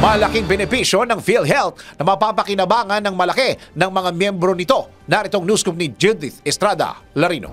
Malaking benepisyo ng PhilHealth na mapapakinabangan ng malaki ng mga miyembro nito. Naritong newscoop ni Judith Estrada Larino.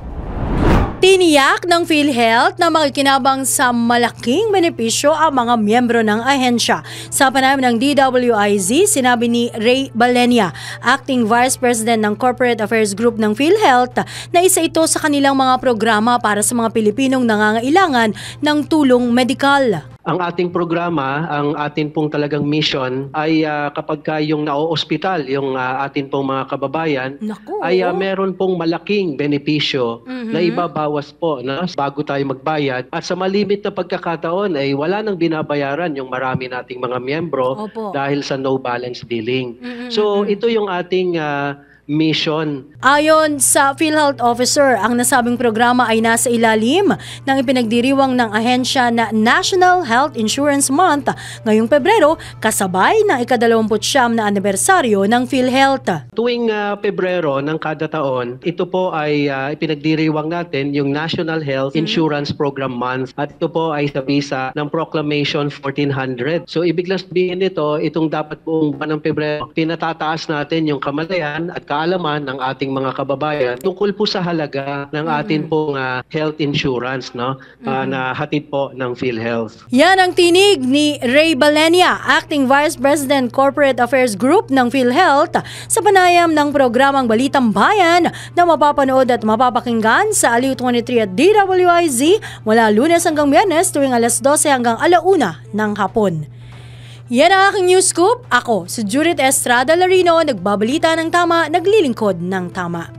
Tiniyak ng PhilHealth na makikinabang sa malaking benepisyo ang mga miyembro ng ahensya. Sa panayam ng DWIZ, sinabi ni Ray Balenia, Acting Vice President ng Corporate Affairs Group ng PhilHealth, na isa ito sa kanilang mga programa para sa mga Pilipinong nangangailangan ng tulong medikal. Ang ating programa, ang atin pong talagang mission ay ah, kapag ka yung nao-hospital, yung ah, atin pong mga kababayan, Naku, ay oo. meron pong malaking benepisyo Mhm. na ibabawas po na bago tayo magbayad. At sa malimit na pagkakataon ay wala nang binabayaran yung marami nating mga miyembro Opo. dahil sa no balance billing. Mhm, So mhm. ito yung ating ah, mission Ayon sa PhilHealth Officer, ang nasabing programa ay nasa ilalim ng ipinagdiriwang ng ahensya na National Health Insurance Month ngayong Pebrero kasabay ng ikadalawamputsyam na anibersaryo ng PhilHealth. Tuwing ah, Pebrero ng kada taon, ito po ay ah, ipinagdiriwang natin yung National Health Insurance Program Month at ito po ay sa visa ng Proclamation 1400. So ibig lang sabihin nito, itong dapat buong buwan ng Pebrero, pinatataas natin yung kamalayan at kaalaman ng ating mga kababayan tungkol po sa halaga ng atin pong ah, health insurance no ah, na hatid po ng PhilHealth. Yan ang tinig ni Ray Balenia, Acting Vice President Corporate Affairs Group ng PhilHealth sa panayam ng programang Balitang Bayan na mapapanood at mapapakinggan sa Aliw 23 at DWIZ mula lunes hanggang biyernes tuwing alas 12 hanggang alauna ng hapon. Yan ang aking news scoop. Ako, si Judith Estrada Larino, nagbabalita ng tama, naglilingkod ng tama.